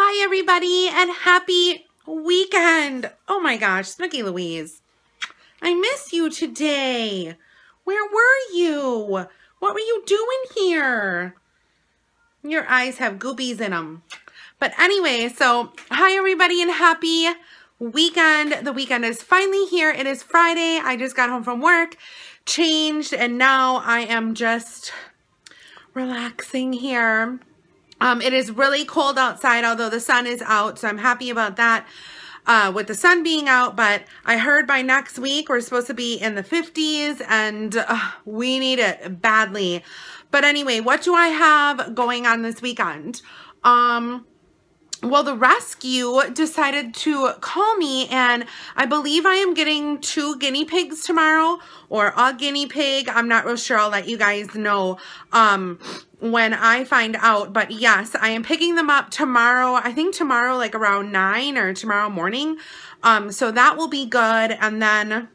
Hi, everybody, and happy weekend. Oh my gosh, Snooky Louise. I miss you today. Where were you? What were you doing here? Your eyes have goobies in them. But anyway, so hi, everybody, and happy weekend. The weekend is finally here. It is Friday. I just got home from work, changed, and now I am just relaxing here. Um, it is really cold outside, although the sun is out, so I'm happy about that. Uh, with the sun being out, but I heard by next week we're supposed to be in the 50s and uh, we need it badly. But anyway, what do I have going on this weekend? Um, well, the rescue decided to call me and I believe I am getting two guinea pigs tomorrow or a guinea pig. I'm not real sure. I'll let you guys know um, when I find out. But yes, I am picking them up tomorrow. I think tomorrow like around 9 or tomorrow morning. Um, so that will be good. And then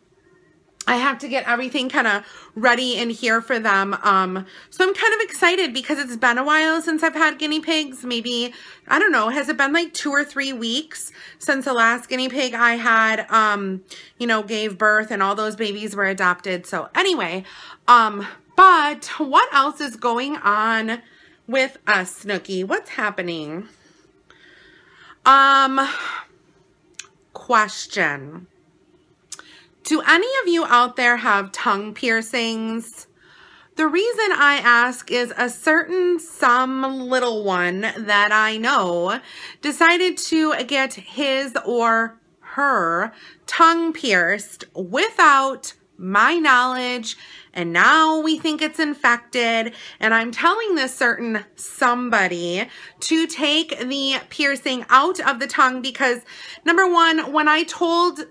I have to get everything kind of ready in here for them. Um, so I'm kind of excited because it's been a while since I've had guinea pigs. Maybe, I don't know, has it been like two or three weeks since the last guinea pig I had, um, you know, gave birth and all those babies were adopted. So anyway, um, but what else is going on with us, Snooky? What's happening? Um, question. Do any of you out there have tongue piercings? The reason I ask is a certain some little one that I know decided to get his or her tongue pierced without my knowledge and now we think it's infected and I'm telling this certain somebody to take the piercing out of the tongue because number one when I told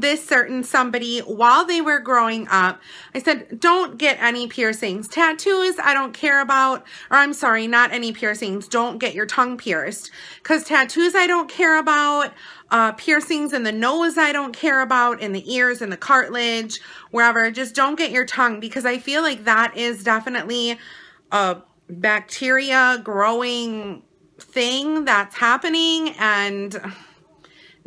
this certain somebody while they were growing up. I said, don't get any piercings. Tattoos, I don't care about, or I'm sorry, not any piercings. Don't get your tongue pierced. Because tattoos, I don't care about. Uh, piercings in the nose, I don't care about. In the ears, in the cartilage, wherever. Just don't get your tongue because I feel like that is definitely a bacteria growing thing that's happening and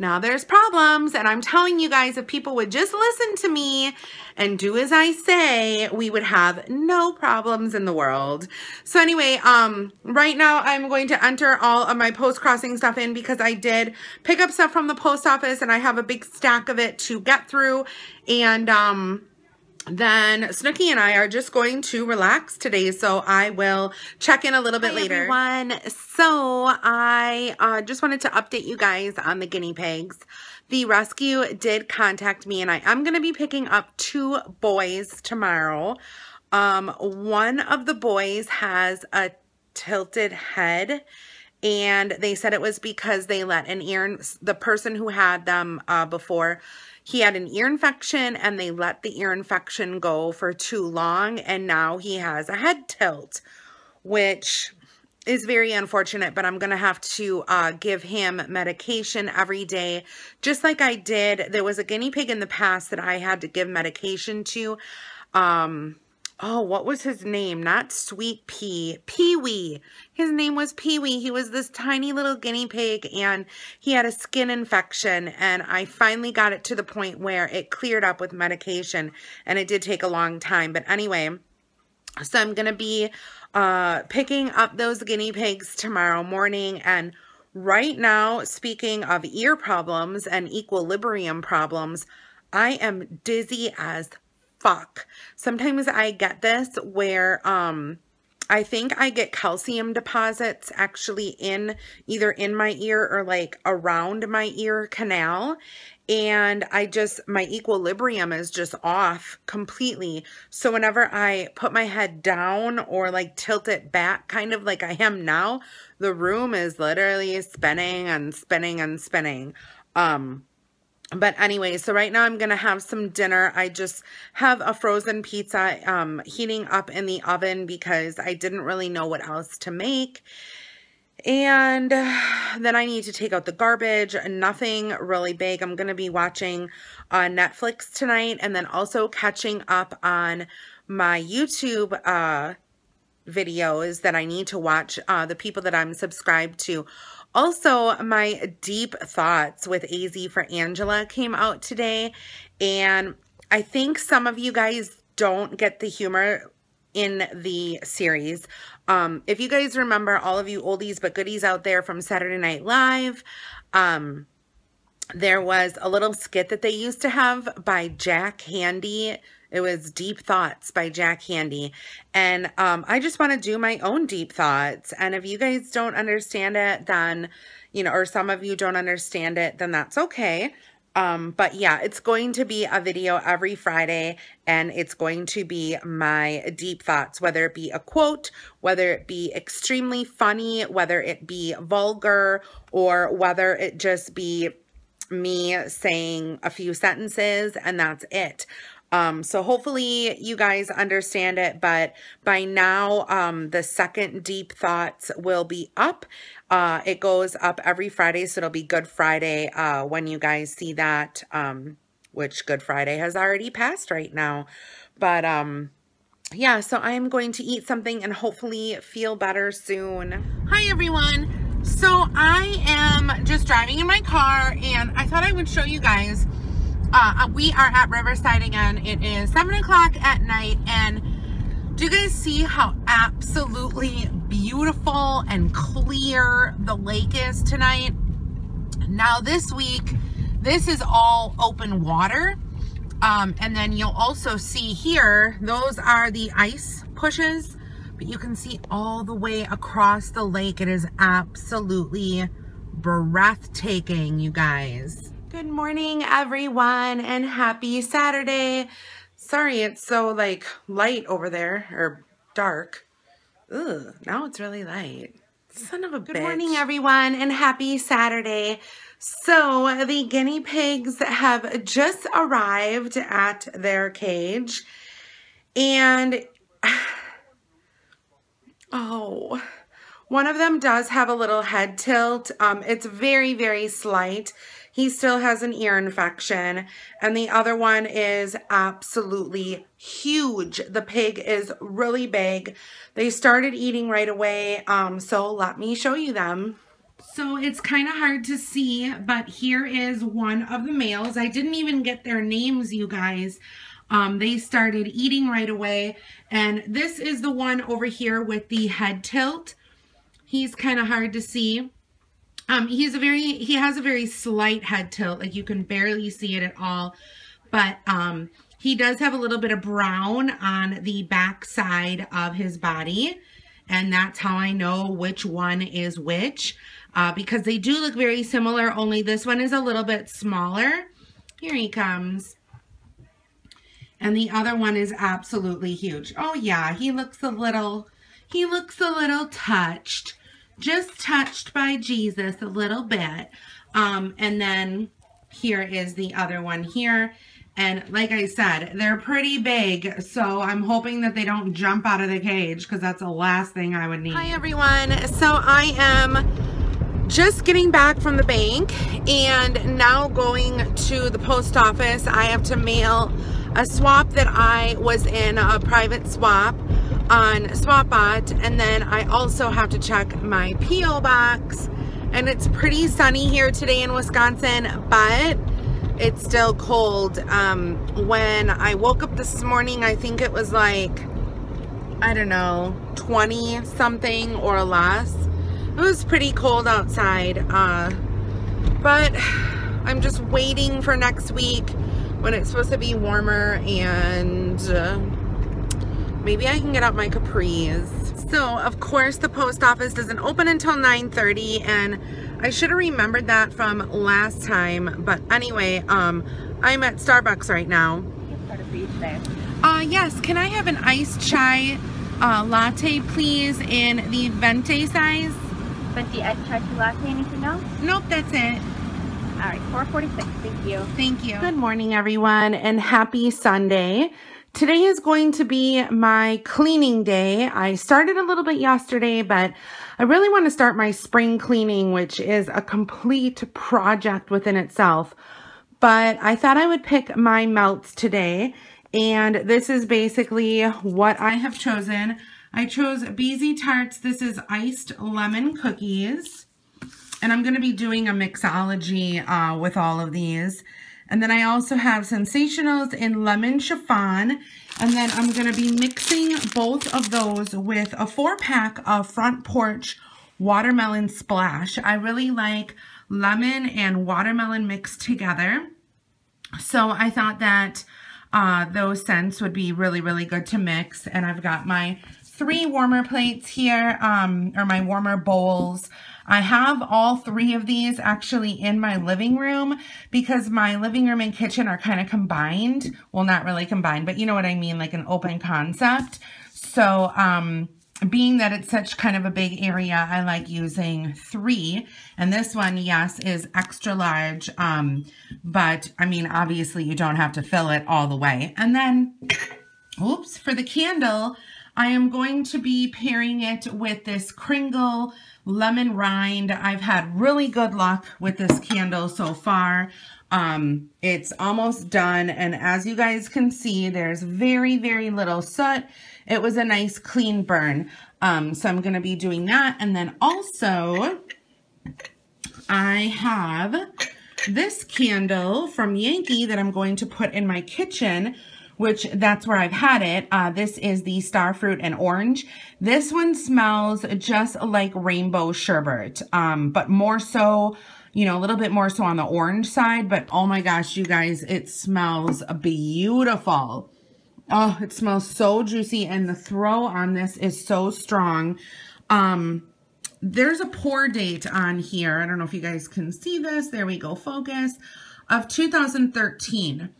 now there's problems and I'm telling you guys if people would just listen to me and do as I say, we would have no problems in the world. So anyway, um, right now I'm going to enter all of my Postcrossing stuff in because I did pick up stuff from the post office and I have a big stack of it to get through and um, then Snooky and I are just going to relax today. So I will check in a little bit Hi, later. Everyone. So I uh, just wanted to update you guys on the guinea pigs. The rescue did contact me and I am going to be picking up two boys tomorrow. Um, one of the boys has a tilted head and they said it was because they let an ear, the person who had them uh, before he had an ear infection and they let the ear infection go for too long and now he has a head tilt, which is very unfortunate, but I'm going to have to uh, give him medication every day, just like I did. There was a guinea pig in the past that I had to give medication to. Um, oh, what was his name? Not Sweet Pea. Pee-wee. His name was Pee-wee. He was this tiny little guinea pig and he had a skin infection and I finally got it to the point where it cleared up with medication and it did take a long time. But anyway, so I'm going to be uh, picking up those guinea pigs tomorrow morning and right now, speaking of ear problems and equilibrium problems, I am dizzy as fuck. Sometimes I get this where um I think I get calcium deposits actually in either in my ear or like around my ear canal. And I just, my equilibrium is just off completely. So whenever I put my head down or like tilt it back, kind of like I am now, the room is literally spinning and spinning and spinning. Um, but anyway, so right now I'm going to have some dinner. I just have a frozen pizza um, heating up in the oven because I didn't really know what else to make. And then I need to take out the garbage. Nothing really big. I'm going to be watching uh, Netflix tonight and then also catching up on my YouTube uh, videos that I need to watch. Uh, the people that I'm subscribed to Also, my deep thoughts with AZ for Angela came out today. And I think some of you guys don't get the humor in the series. Um, if you guys remember all of you oldies but goodies out there from Saturday Night Live, um, there was a little skit that they used to have by Jack Handey. It was Deep Thoughts by Jack Handey. And um, I just want to do my own deep thoughts. And if you guys don't understand it, then, you know, or some of you don't understand it, then that's okay. Um, but yeah, it's going to be a video every Friday and it's going to be my deep thoughts, whether it be a quote, whether it be extremely funny, whether it be vulgar, or whether it just be me saying a few sentences and that's it. Um, so hopefully you guys understand it, but by now, um, the second deep thoughts will be up. Uh, it goes up every Friday, so it'll be Good Friday, uh, when you guys see that, um, which Good Friday has already passed right now. But, um, yeah, so I am going to eat something and hopefully feel better soon. Hi, everyone. So I am just driving in my car and I thought I would show you guys. Uh, we are at Riverside again. It is 7 o'clock at night and do you guys see how absolutely beautiful and clear the lake is tonight? Now this week, this is all open water. Um, and then you'll also see here, those are the ice pushes but you can see all the way across the lake. It is absolutely breathtaking, you guys. Good morning, everyone, and happy Saturday. Sorry, it's so like light over there, or dark. Ugh, now it's really light. Son of a Good bitch. morning, everyone, and happy Saturday. So the guinea pigs have just arrived at their cage, and Oh, one of them does have a little head tilt. Um, it's very, very slight. He still has an ear infection. And the other one is absolutely huge. The pig is really big. They started eating right away. Um, so let me show you them. So it's kind of hard to see, but here is one of the males. I didn't even get their names, you guys. Um, they started eating right away. And this is the one over here with the head tilt. He's kind of hard to see. Um, he's a very, he has a very slight head tilt. Like you can barely see it at all. But um, he does have a little bit of brown on the back side of his body. And that's how I know which one is which. Uh, because they do look very similar, only this one is a little bit smaller. Here he comes. And the other one is absolutely huge. Oh yeah, he looks a little, he looks a little touched. Just touched by Jesus a little bit. Um, and then here is the other one here. And like I said, they're pretty big, so I'm hoping that they don't jump out of the cage because that's the last thing I would need. Hi everyone. So I am just getting back from the bank and now going to the post office. I have to mail a swap that I was in, a private swap on SwapBot, and then I also have to check my P.O. box, and it's pretty sunny here today in Wisconsin, but it's still cold. Um, when I woke up this morning, I think it was like, I don't know, 20 something or less. It was pretty cold outside, uh, but I'm just waiting for next week when it's supposed to be warmer and uh, maybe I can get out my capris. So, of course, the post office doesn't open until 9.30 and I should have remembered that from last time. But anyway, um, I'm at Starbucks right now. Uh, yes, can I have an iced chai uh, latte, please, in the venti size? Venti iced chai latte, anything else? Nope, that's it. All right, 446. Thank you. Thank you. Good morning, everyone, and happy Sunday. Today is going to be my cleaning day. I started a little bit yesterday, but I really want to start my spring cleaning, which is a complete project within itself. But I thought I would pick my melts today, and this is basically what I have chosen. I chose BZ Tarts. This is iced lemon cookies. and I'm going to be doing a mixology uh, with all of these. And then I also have Scentsationals in Lemon Chiffon. And then I'm going to be mixing both of those with a four pack of Front Porch Watermelon Splash. I really like lemon and watermelon mixed together. So I thought that uh, those scents would be really, really good to mix. And I've got my three warmer plates here, um, or my warmer bowls. I have all three of these actually in my living room because my living room and kitchen are kind of combined. Well, not really combined, but you know what I mean, like an open concept. So, um, being that it's such kind of a big area, I like using three. And this one, yes, is extra large. Um, but I mean, obviously you don't have to fill it all the way. And then, oops, for the candle, I am going to be pairing it with this Kringle lemon rind. I've had really good luck with this candle so far. Um, it's almost done. And as you guys can see, there's very, very little soot. It was a nice clean burn. Um, so I'm going to be doing that. And then also I have this candle from Yankee that I'm going to put in my kitchen which that's where I've had it. Uh, this is the Starfruit and Orange. This one smells just like rainbow sherbet, um, but more so, you know, a little bit more so on the orange side. But oh my gosh, you guys, it smells beautiful. Oh, it smells so juicy and the throw on this is so strong. Um, there's a pour date on here. I don't know if you guys can see this. There we go, focus, of 2013.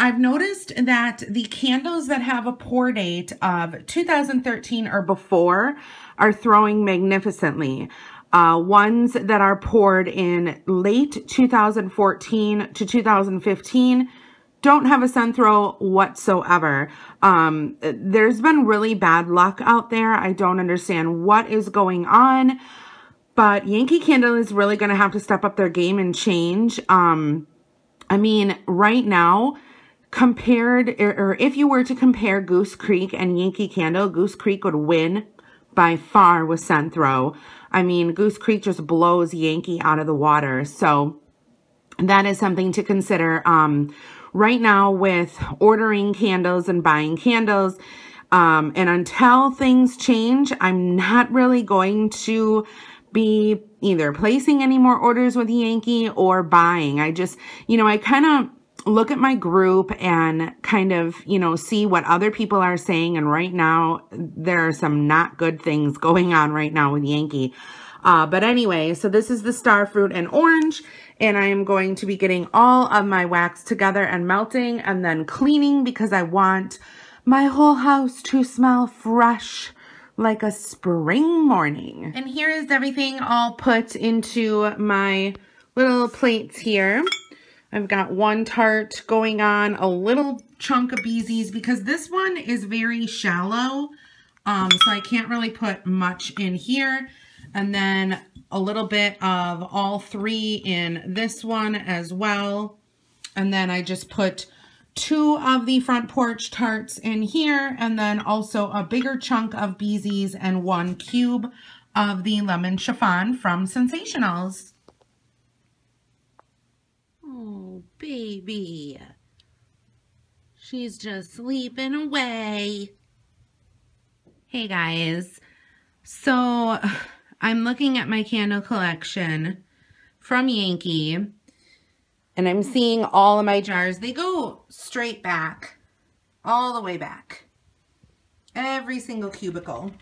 I've noticed that the candles that have a pour date of 2013 or before are throwing magnificently. Uh, ones that are poured in late 2014 to 2015 don't have a sun throw whatsoever. Um, there's been really bad luck out there. I don't understand what is going on, but Yankee Candle is really going to have to step up their game and change. Um, I mean, right now, compared, or, or if you were to compare Goose Creek and Yankee Candle, Goose Creek would win by far with scent throw. I mean, Goose Creek just blows Yankee out of the water. So that is something to consider. Um, right now with ordering candles and buying candles, um, and until things change, I'm not really going to be either placing any more orders with Yankee or buying. I just, you know, I kind of look at my group and kind of, you know, see what other people are saying. And right now, there are some not good things going on right now with Yankee. Uh, but anyway, so this is the star fruit and orange. And I am going to be getting all of my wax together and melting and then cleaning because I want my whole house to smell fresh like a spring morning. And here is everything all put into my little plates here. I've got one tart going on, a little chunk of beesies because this one is very shallow. Um, so I can't really put much in here. And then a little bit of all three in this one as well. And then I just put two of the front porch tarts in here and then also a bigger chunk of beesies and one cube of the lemon chiffon from Scentsationals. Oh, baby. She's just sleeping away. Hey, guys. So, I'm looking at my candle collection from Yankee. And I'm seeing all of my jars. They go straight back. All the way back. Every single cubicle.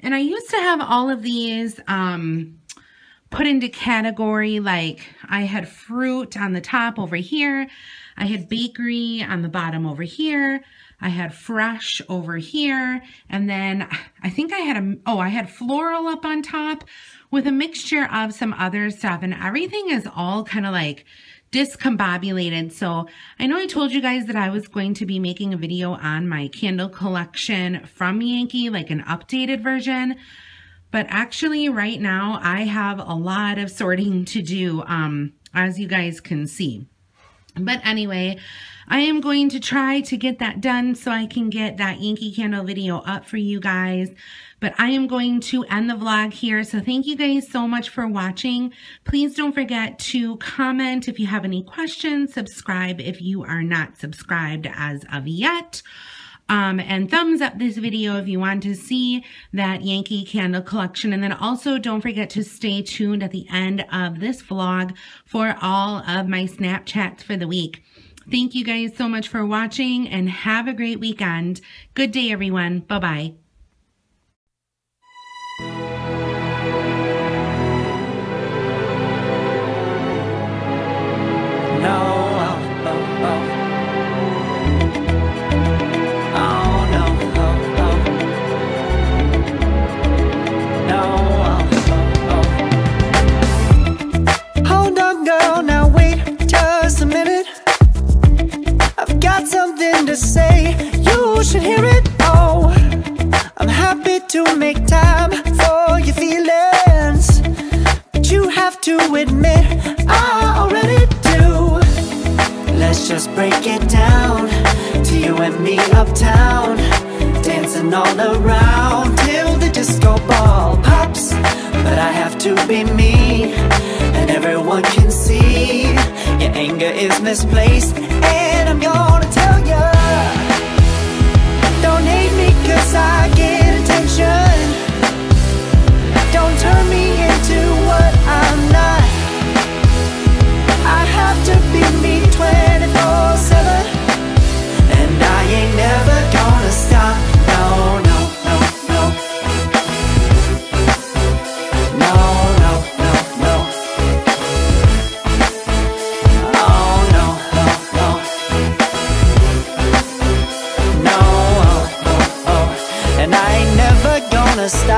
And I used to have all of these um, put into category like I had fruit on the top over here. I had bakery on the bottom over here. I had fresh over here. And then I think I had a, oh, I had floral up on top with a mixture of some other stuff. And everything is all kind of like discombobulated. So I know I told you guys that I was going to be making a video on my candle collection from Yankee, like an updated version. But actually right now I have a lot of sorting to do, um, as you guys can see. But anyway, I am going to try to get that done so I can get that Yankee Candle video up for you guys. But I am going to end the vlog here. So thank you guys so much for watching. Please don't forget to comment if you have any questions, subscribe if you are not subscribed as of yet. Um, and thumbs up this video if you want to see that Yankee candle collection. And then also don't forget to stay tuned at the end of this vlog for all of my Snapchats for the week. Thank you guys so much for watching and have a great weekend. Good day, everyone. Bye-bye. girl, now wait just a minute. I've got something to say, you should hear it Oh, I'm happy to make time for your feelings. But you have to admit, I already do. Let's just break it down, to you and me uptown Dancing all around, till the disco ball misplaced And I'm gonna tell ya. Don't hate me cause I get attention. Don't turn me into what I'm not. I have to be me 24-7 stop